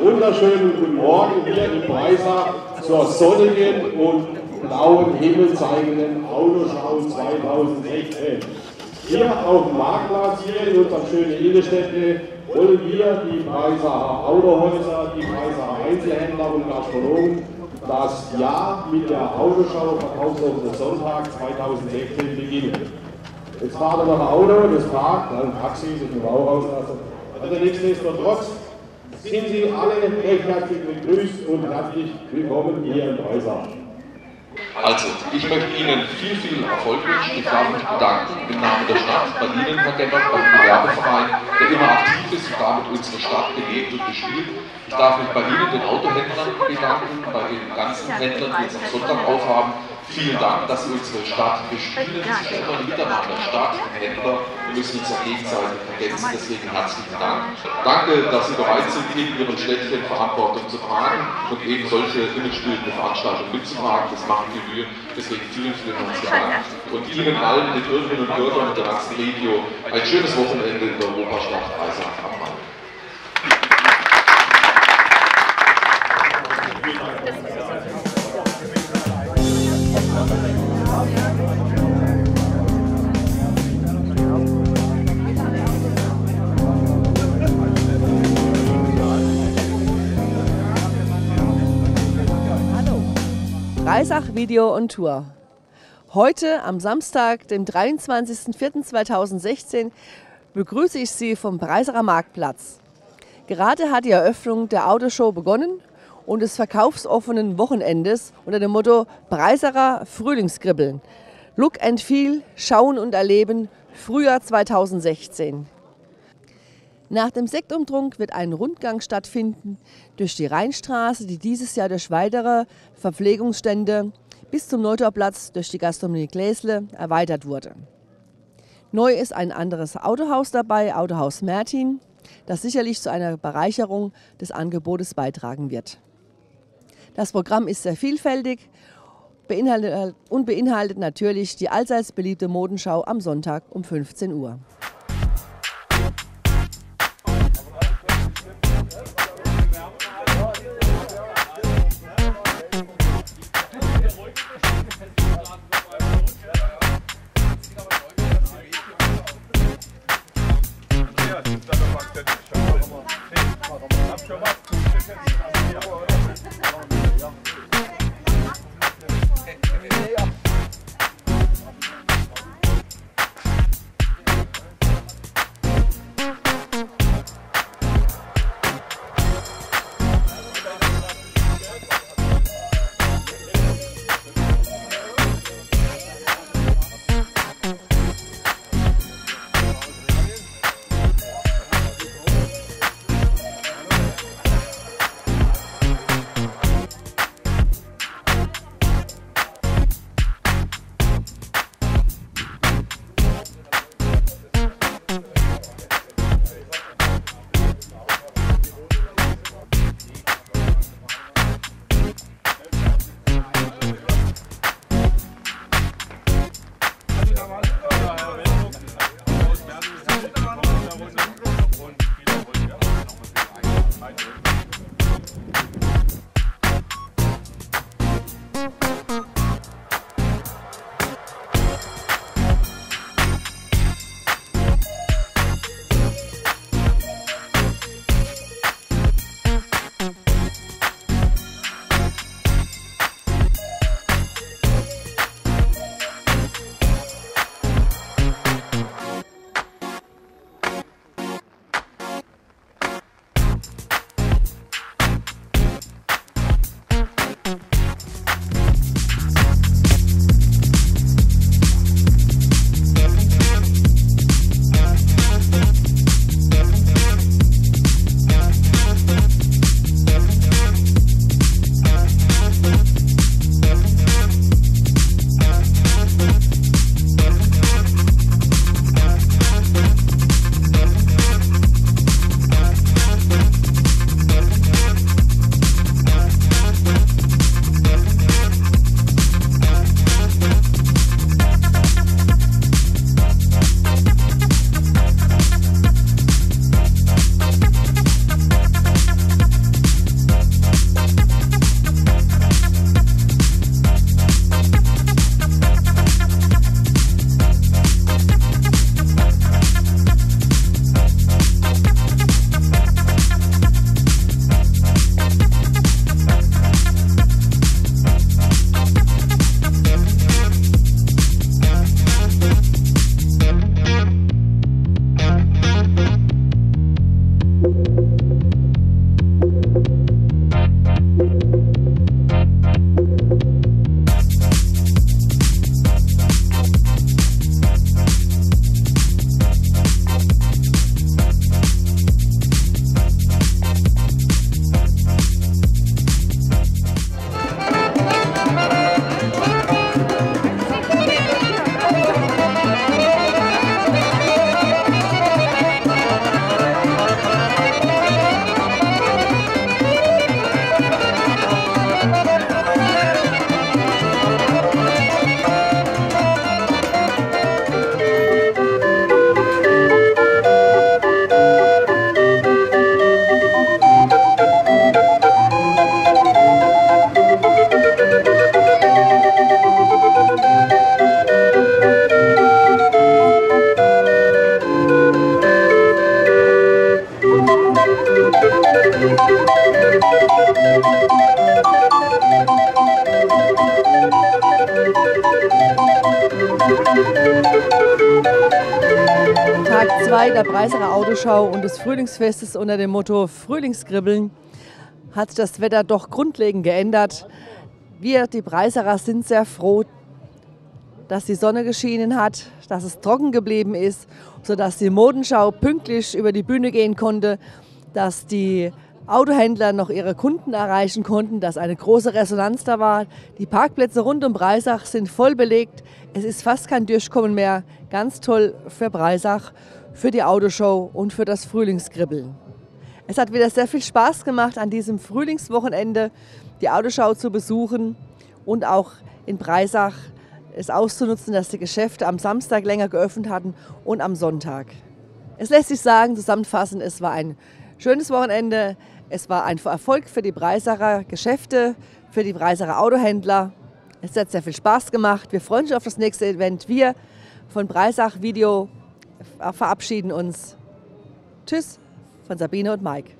Wunderschönen guten Morgen hier in Breisach zur sonnigen und blauen himmelzeigenden Autoschau 2016. Hier auf dem Marktplatz, hier in unserer schönen Innenstädte, wollen wir die Breisacher Autohäuser, die Breisacher Einzelhändler und Gastronomen das Jahr mit der Autoschau Verkaufsoffene Sonntag 2016 beginnen. Jetzt fahrt noch ein Auto, das parkt, ein Taxi, den Rauch rauslassen. Also nichtsdestotrotz sind Sie alle recht herzlich begrüßt und herzlich willkommen hier in Breisach. Also, ich möchte Ihnen viel, viel Erfolg wünschen. Ich darf mich bedanken im Namen der Stadt, bei Ihnen, Herr Genner, beim Gewerbeverein, der immer aktiv ist und damit unsere Stadt belebt und bespielt. Ich darf mich bei Ihnen, den Autohändlern, bedanken, bei den ganzen Händlern, die jetzt am Sonntag aufhaben, Vielen Dank, dass Sie unsere Stadt bespielen. Sie sind immer miteinander. Stadt und Händler, wir müssen uns ja gegenseitig ergänzen. Deswegen herzlichen Dank. Danke, dass Sie bereit sind, in Ihren Städtchen Verantwortung zu tragen und eben solche immagebildende Veranstaltungen mitzutragen. Das machen die Mühe. Deswegen vielen, vielen herzlichen Dank. Und Ihnen allen, den Bürgerinnen und Bürgern und der ganzen Regio, ein schönes Wochenende in der Europastadt Breisach am Main. Breisach Video und Tour. Heute am Samstag, dem 23.04.2016, begrüße ich Sie vom Breisacher Marktplatz. Gerade hat die Eröffnung der Autoshow begonnen und des verkaufsoffenen Wochenendes unter dem Motto Breisacher Frühlingskribbeln. Look and Feel, Schauen und Erleben, Frühjahr 2016. Nach dem Sektumtrunk wird ein Rundgang stattfinden durch die Rheinstraße, die dieses Jahr durch weitere Verpflegungsstände bis zum Neutorplatz durch die Gastronomie Gläsle erweitert wurde. Neu ist ein anderes Autohaus dabei, Autohaus Mertin, das sicherlich zu einer Bereicherung des Angebotes beitragen wird. Das Programm ist sehr vielfältig beinhaltet, und beinhaltet natürlich die allseits beliebte Modenschau am Sonntag um 15 Uhr. Tag der Breiserer Autoschau und des Frühlingsfestes unter dem Motto Frühlingskribbeln hat das Wetter doch grundlegend geändert. Wir, die Breiserer, sind sehr froh, dass die Sonne geschienen hat, dass es trocken geblieben ist, sodass die Modenschau pünktlich über die Bühne gehen konnte, dass die Autohändler noch ihre Kunden erreichen konnten, dass eine große Resonanz da war. Die Parkplätze rund um Breisach sind voll belegt. Es ist fast kein Durchkommen mehr. Ganz toll für Breisach, für die Autoshow und für das Frühlingskribbeln. Es hat wieder sehr viel Spaß gemacht, an diesem Frühlingswochenende die Autoschau zu besuchen und auch in Breisach es auszunutzen, dass die Geschäfte am Samstag länger geöffnet hatten und am Sonntag. Es lässt sich sagen, zusammenfassend, es war ein schönes Wochenende. Es war ein Erfolg für die Breisacher Geschäfte, für die Breisacher Autohändler. Es hat sehr viel Spaß gemacht. Wir freuen uns auf das nächste Event. Wir von Breisach Video verabschieden uns. Tschüss von Sabine und Mike.